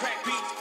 crack beat.